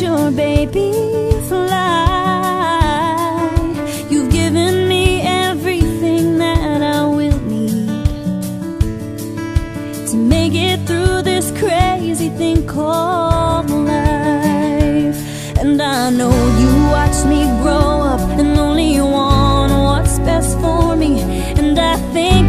your baby fly. You've given me everything that I will need to make it through this crazy thing called life. And I know you watched me grow up and only want what's best for me. And I think.